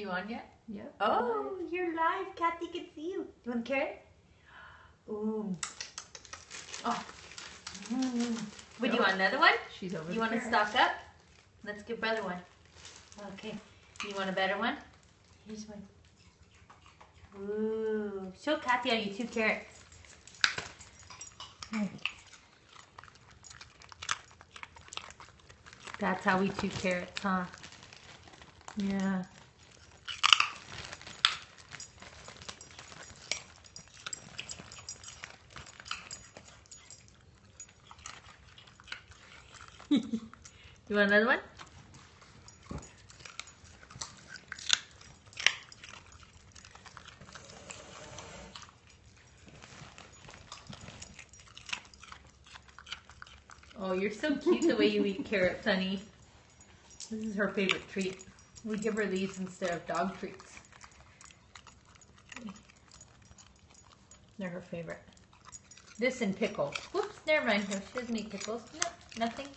You on yet? Yeah. Oh, you're live. Kathy can see you. You want a carrot? Ooh. Oh. Mm. Would you want another one? She's over. You want to stock up? Let's give brother one. Okay. You want a better one? Here's one. Ooh. Show Kathy how you two carrots. That's how we two carrots, huh? Yeah. You want another one? Oh, you're so cute the way you eat carrots, honey. This is her favorite treat. We give her these instead of dog treats. They're her favorite. This and pickles. Whoops, never mind. She doesn't eat pickles. No, nothing.